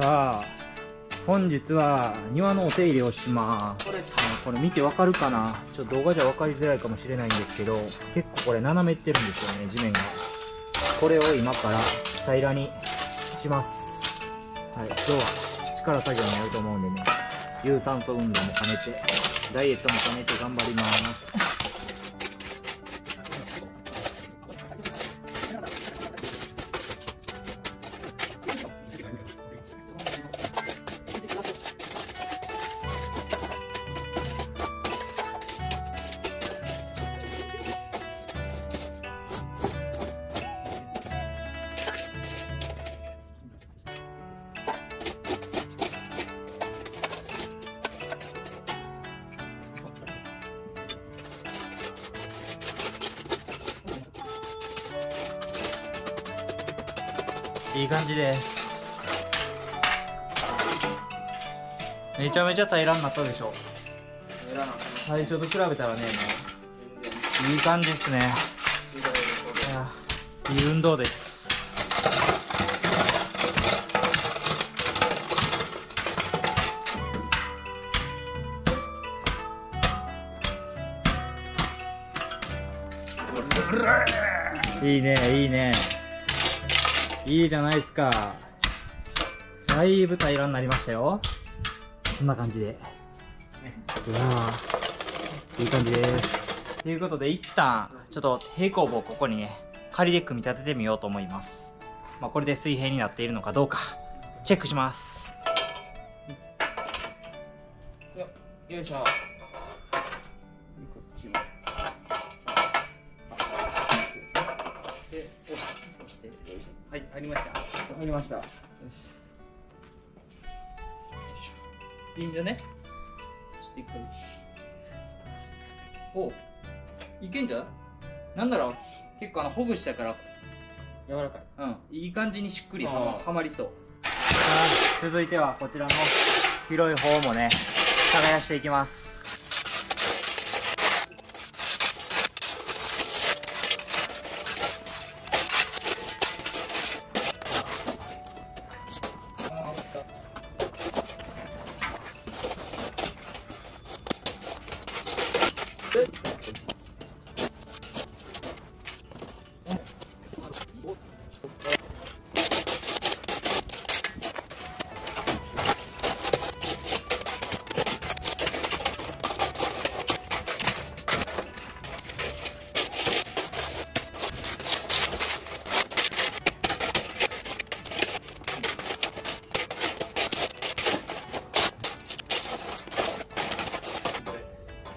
さあ本日は庭のお手入れをします。これこれ見てわかるかな？ちょっと動画じゃ分かりづらいかもしれないんですけど結構これ斜めってるんですよね地面が。これを今から平らにします。はい今日は力作業になると思うんでね。有酸素運動も兼ねてダイエットも兼ねて頑張ります。いい感じです。めちゃめちゃ平らになったでしょ。最初と比べたらねもういい感じですね。いいい運動です。いいねいいね。いいじゃないですか。だいぶ平らになりましたよ。こんな感じで。うわいい感じです。ということで一旦ちょっと平行棒をここにね仮で組み立ててみようと思います。まあこれで水平になっているのかどうかチェックします。よよいしょ入りました。入りました。よし。いいんじゃね？ちょっと一回。おいけんじゃんなんなら結構あのほぐしたから。柔らかい。うん。いい感じにしっくりはまはまりそう。続いてはこちらの広い方もね耕していきます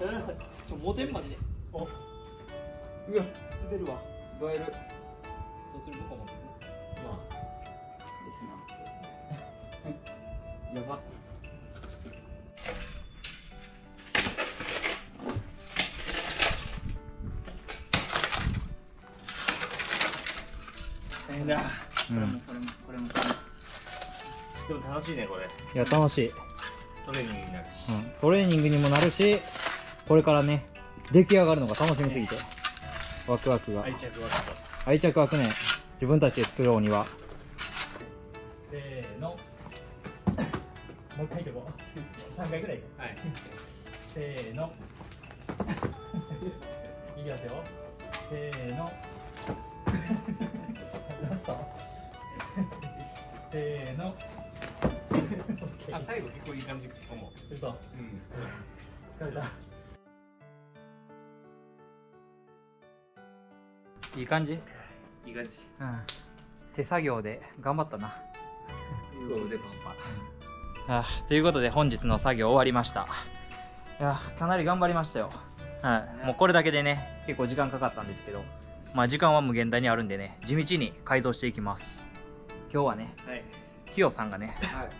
ちょモテんマジで。お。うわ。滑るわ。映える。どうするのこう持ってまあ。ですな。やば大変だこれもこれもこれもこれも。でも楽しいねこれ。いや楽しい、トレーニングになるし。うん、トレーニングにもなるしこれからね出来上がるのが楽しみすぎてワクワクが。愛着湧くと愛着湧くね。自分たちで作ろうにはせーの。もう一回言ってこう。3回ぐらいはい。せーの。いきますよ。せーの。ラストせーの。あ最後結構いい感じかも。嘘。うん。疲れたいい感じ？いい感じ。うん。手作業で頑張ったな。腕パンあということで本日の作業終わりました。いやかなり頑張りましたよ。はい。もうこれだけでね結構時間かかったんですけどまあ時間は無限大にあるんでね地道に改造していきます。今日はねはい。キヨさんがね、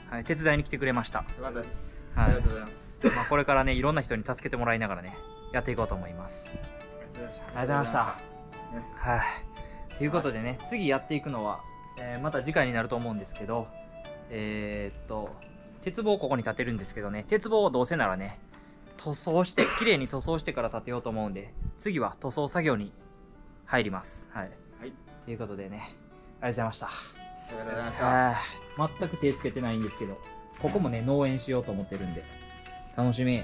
はい。はい、手伝いに来てくれました。よかったです。はい。ありがとうございます。まあこれからねいろんな人に助けてもらいながらねやっていこうと思います。ありがとうございましたはい。ということでね次やっていくのは、えーまた次回になると思うんですけどえーっと鉄棒をここに立てるんですけどね鉄棒をどうせならね塗装して綺麗に塗装してから立てようと思うんで次は塗装作業に入ります。はい、はい。ということでねありがとうございました。りがとうございました。全く手つけてないんですけどここもね農園しようと思ってるんで楽しみ